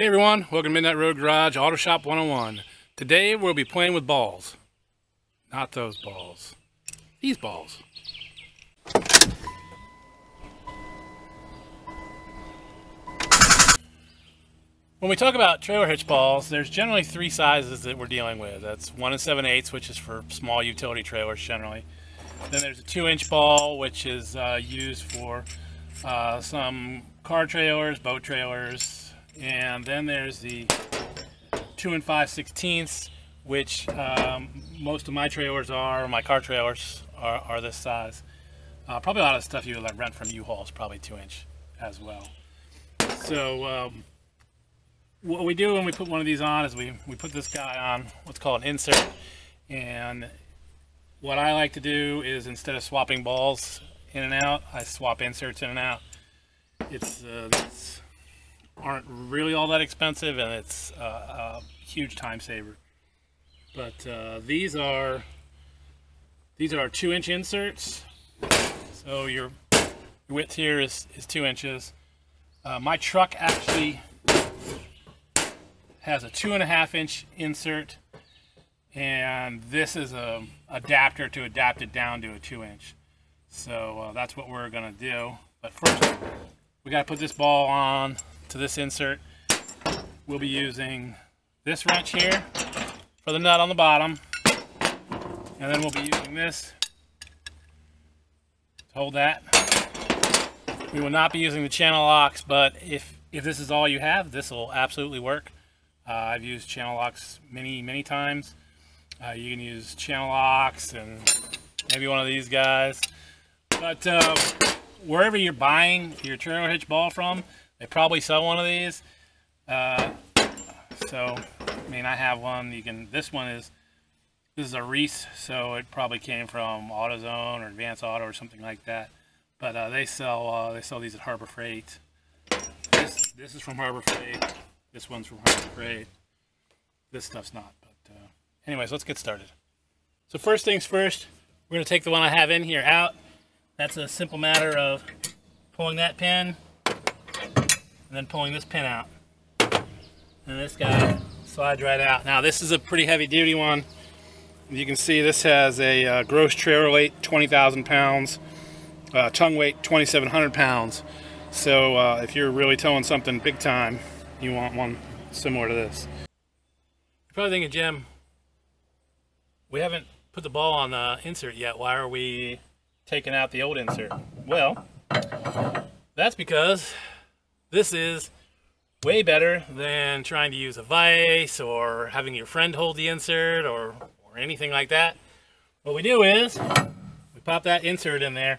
Hey everyone, welcome to Midnight Road Garage Auto Shop 101. Today we'll be playing with balls. Not those balls. These balls. When we talk about trailer hitch balls, there's generally three sizes that we're dealing with. That's 1 and 7 eighths, which is for small utility trailers generally. Then there's a 2 inch ball, which is uh, used for uh, some car trailers, boat trailers, and then there's the 2 and 5 sixteenths, which um, most of my trailers are, my car trailers are, are this size. Uh, probably a lot of stuff you would like rent from U-Haul is probably 2 inch as well. So um, what we do when we put one of these on is we, we put this guy on what's called an insert and what I like to do is instead of swapping balls in and out I swap inserts in and out it's, uh, it's aren't really all that expensive and it's uh, a huge time saver. But uh, these are these are two inch inserts. So your, your width here is, is two inches. Uh, my truck actually has a two and a half inch insert and this is a adapter to adapt it down to a two inch. So uh, that's what we're gonna do. But first we got to put this ball on to this insert we'll be using this wrench here for the nut on the bottom and then we'll be using this to hold that we will not be using the channel locks but if if this is all you have this will absolutely work uh, I've used channel locks many, many times. Uh, you can use channel locks and maybe one of these guys. But uh, wherever you're buying your trailer hitch ball from, they probably sell one of these. Uh, so, I mean, I have one. You can. This one is this is a Reese, so it probably came from AutoZone or Advance Auto or something like that. But uh, they sell uh, they sell these at Harbor Freight. This this is from Harbor Freight. This one's from Harbor Freight. This stuff's not. But uh, anyways, let's get started. So first things first, we're to take the one I have in here out. That's a simple matter of pulling that pin and then pulling this pin out. And this guy slides right out. Now this is a pretty heavy duty one. You can see this has a uh, gross trailer weight 20,000 pounds, uh, tongue weight 2,700 pounds. So uh, if you're really towing something big time, you want one similar to this. You're probably thinking, Jim, we haven't put the ball on the insert yet. Why are we taking out the old insert? Well, that's because this is way better than trying to use a vise or having your friend hold the insert or, or anything like that. What we do is we pop that insert in there.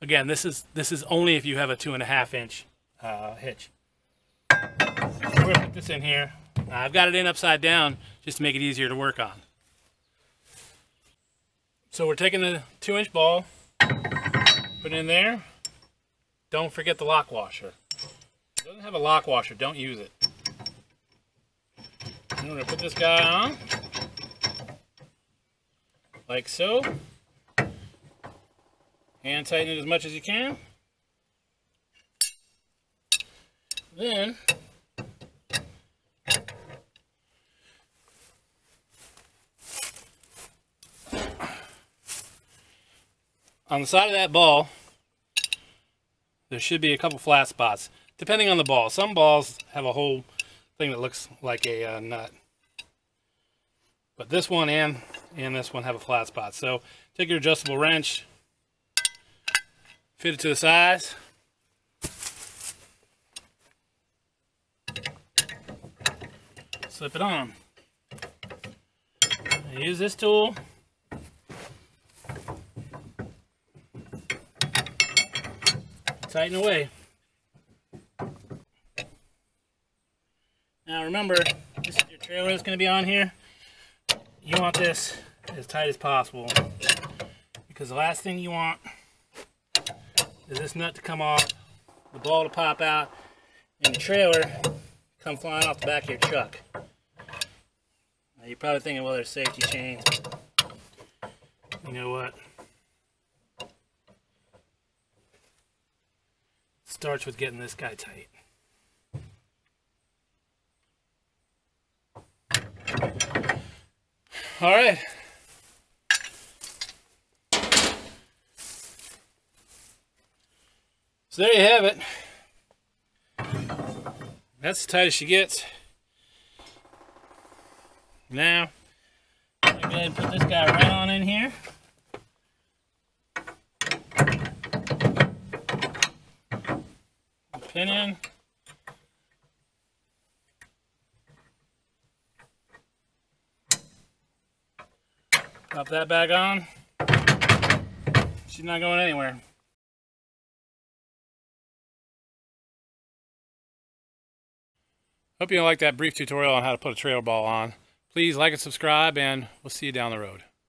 Again, this is this is only if you have a two and a half inch uh, hitch we're gonna put this in here. I've got it in upside down just to make it easier to work on. So we're taking the two inch ball, put it in there. Don't forget the lock washer. Doesn't have a lock washer, don't use it. I'm gonna put this guy on, like so. Hand tighten it as much as you can. Then on the side of that ball, there should be a couple flat spots, depending on the ball. Some balls have a whole thing that looks like a uh, nut. But this one and, and this one have a flat spot. So take your adjustable wrench, fit it to the size. Slip it on. Use this tool tighten away. Now remember, this is your trailer is going to be on here. You want this as tight as possible because the last thing you want is this nut to come off, the ball to pop out, and the trailer come flying off the back of your truck. Now you're probably thinking, well, there's safety chains. You know what? starts with getting this guy tight. All right. So there you have it. That's the tightest she gets. Now, I'm gonna go ahead and put this guy right on in here. Pin in. Pop that back on. She's not going anywhere. Hope you like that brief tutorial on how to put a trailer ball on. Please like and subscribe and we'll see you down the road.